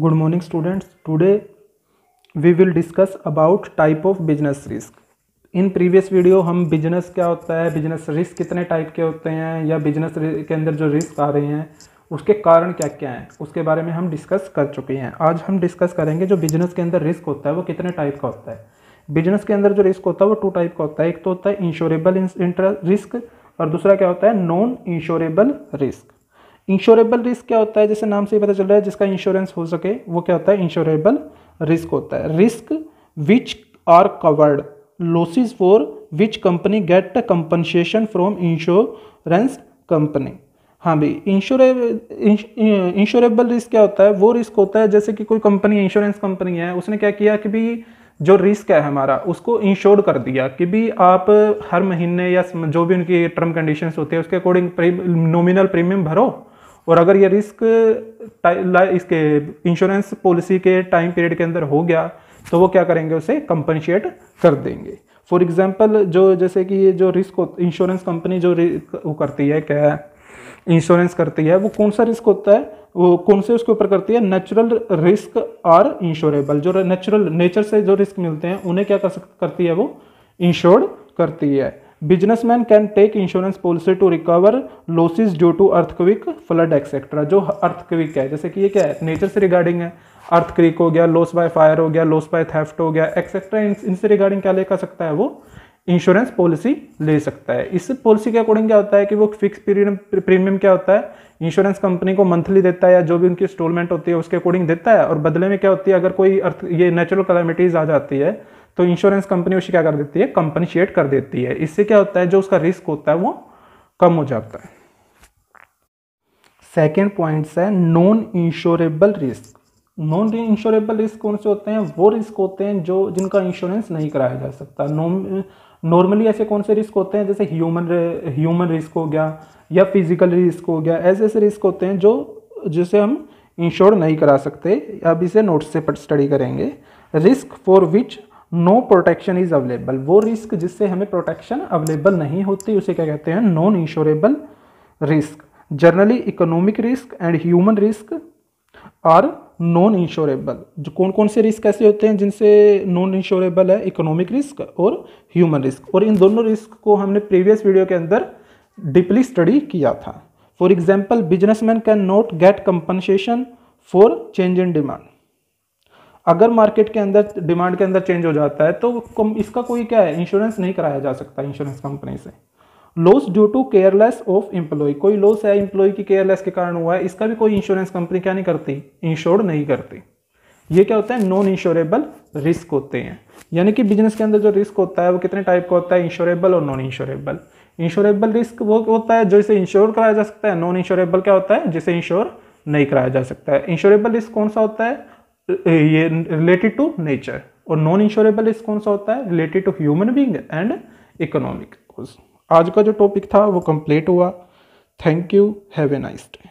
good morning, students. Today, we will discuss about type of business risk. In previous video हम business क्या होता है? Business risk कितने type के होते हैं? या बिज़नेस के अंदर जो रिस्क आ रहे हैं, उसके कारण क्या क्या हैं? उसके बारे में हम डिस्कस कर चुके हैं। आज हम डिस्कस करेंगे जो बिज़नेस के अंदर रिस्क होता है, वो कितने टाइप का होता है। बिज़नेस के अंदर जो रिस्क होता है, वो टू टाइप का होता है। एक तो होता है इंश्योरेबल रिस्क और दूसरा क्या होता है? Non insurable risk insurable risk क्या होता है? जैसे नाम से ही पता चल रहा है, जिसका इंश्योरेंस हो सके, वो क्या होता है? इंश्योरेबल रिस्क होता है। Risk which are covered losses for which company get compensation from insurance company हाँ भाई इंश्योरे इंश्योरेबल रिस्क क्या होता है? वो रिस्क होता है, जैसे कि कोई कंपनी इंश्योरेंस कंपनी है, उसने क्या किया कि भी जो रिस्क है हमारा, उसको इंश्योर कर दिया कि भी आप हर महीने या जो भी उनकी टर्म कंडीशंस होती है, उसके अकॉर्डिंग नॉमिनल प्रीमियम भरो और अगर ये रिस्क इसके इंश्योरेंस पॉलिसी के टाइम पीरियड के अंदर हो गया तो वो क्या करेंगे उसे कंपनशिएट कर देंगे। फॉर एग्ज़ाम्पल जो जैसे कि ये जो रिस्क इंश्योरेंस कंपनी जो वो करती है, क्या इंश्योरेंस करती है, वो कौन सा रिस्क होता है? वो कौन से उसके ऊपर करती है? नेचुरल रिस्क आर इंश्योरेबल जो नेचुरल नेचर से जो रिस्क मिलते हैं, उन्हें क्या कर सक, करती है वो? इंश्योर्ड करती है। Businessman can take insurance policy to recover losses due to earthquake, flood etcetera जो अर्थक्विक है। जैसे कि ये क्या है? नेचर से रिगार्डिंग है। अर्थक्विक हो गया लॉस बाय फायर हो गया लॉस बाय थेफ्ट हो गया एक्सेट्रा इनसे रिगार्डिंग क्या लेकर सकता है वो? इंश्योरेंस पॉलिसी ले सकता है। इस पॉलिसी के अकॉर्डिंग क्या होता है कि वो फिक्स प्रीमियम क्या होता है? इंश्योरेंस कंपनी को मंथली देता है या जो भी उनकी इंस्टॉलमेंट होती है, उसके अकॉर्डिंग देता है। और बदले में क्या होती है, अगर कोई अर्थ, ये नेचुरल कैलामिटीज आ जाती है तो इंश्योरेंस कंपनी उसे क्या कर देती है? कंपनशिएट कर देती है। इससे क्या होता है? जो उसका रिस्क होता है वो कम हो जाता है। सेकेंड पॉइंट है non insurable risk non insurable risk कौन से होते हैं? वो रिस्क होते हैं जो जिनका इंश्योरेंस नहीं कराया जा सकता। नॉर्मली ऐसे कौन से रिस्क होते हैं? जैसे ह्यूमन ह्यूमन रिस्क हो गया या फ़िज़िकल रिस्क हो गया। ऐसे ऐसे रिस्क होते हैं जो, जिसे हम इंश्योर नहीं करा सकते। अब इसे नोट्स से स्टडी करेंगे। Risk for which no protection is available वो रिस्क जिससे हमें प्रोटेक्शन अवेलेबल नहीं होती, उसे क्या कहते हैं? Non insurable risk generally economic risk and human risk are non insurable जो कौन कौन से रिस्क ऐसे होते हैं जिनसे नॉन इंश्योरेबल है? इकोनॉमिक रिस्क और ह्यूमन रिस्क और इन दोनों रिस्क को हमने प्रीवियस वीडियो के अंदर डीपली स्टडी किया था। For example businessman can not get compensation for change in demand अगर मार्केट के अंदर, डिमांड के अंदर चेंज हो जाता है तो इसका कोई क्या है इंश्योरेंस नहीं कराया जा सकता इंश्योरेंस कंपनी से। Loss due to careless of employee कोई लॉस है एम्प्लॉय की केयरलेस के कारण हुआ है, इसका भी कोई इंश्योरेंस कंपनी क्या नहीं करती इंश्योर नहीं करती। ये क्या होता है नॉन इंश्योरेबल रिस्क होते हैं। यानी कि बिज़नेस के अंदर जो रिस्क होता है, वो कितने टाइप का होता है इंश्योरेबल और नॉन इंश्योरेबल इंश्योरेबल रिस्क वो होता है, जो इसे इंश्योर कराया जा सकता है नॉन इंश्योरेबल क्या होता है, जिसे इंश्योर नहीं कराया जा सकता है। इंश्योरेबल रिस्क कौन सा होता है? ये रिलेटेड टू नेचर और नॉन इंश्योरेबल इस कौन सा होता है? Related to human being and economic आज का जो टॉपिक था, वो कंप्लीट हुआ. Thank you have a nice day